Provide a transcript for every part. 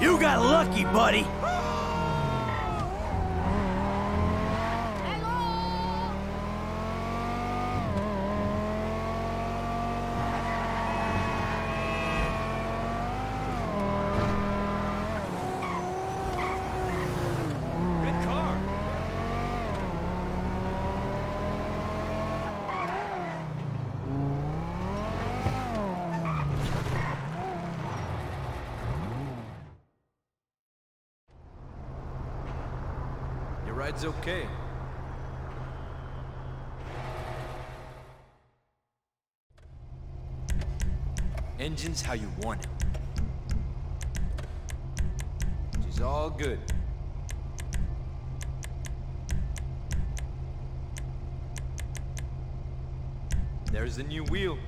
You got lucky, buddy. Ride's okay. Engine's how you want it. She's all good. There's the new wheel.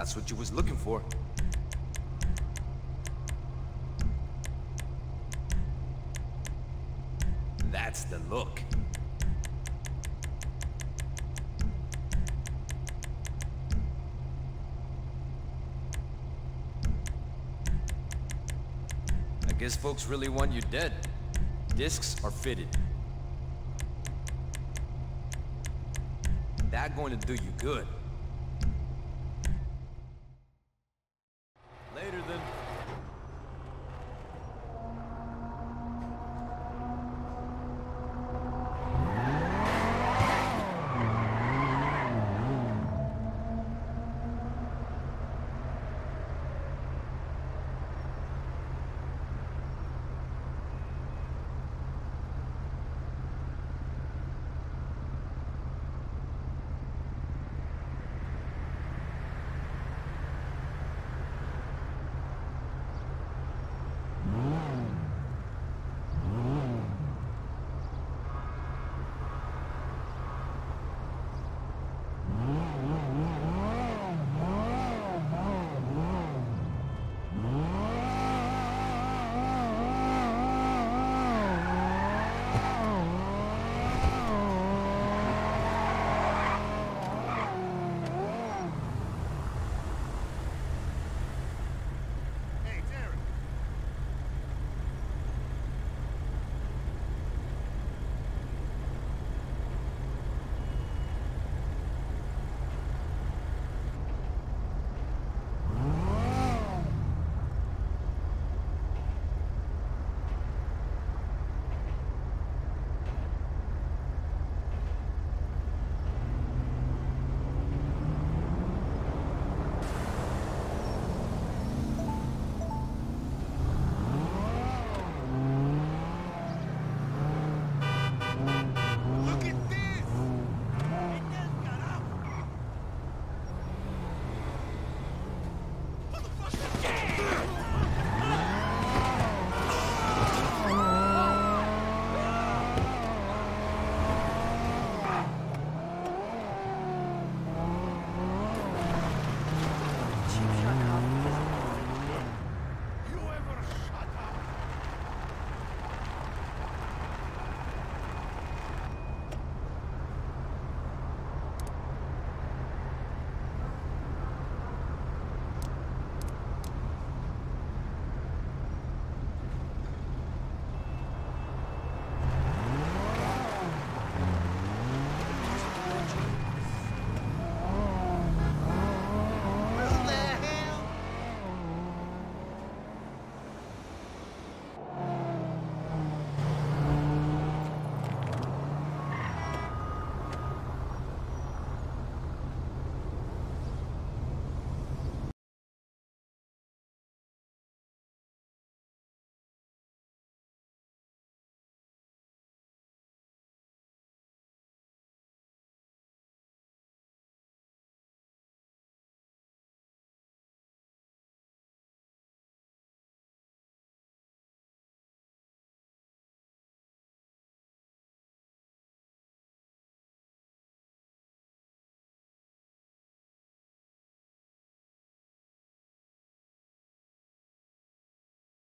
That's what you was looking for. That's the look. I guess folks really want you dead. Discs are fitted. That going to do you good.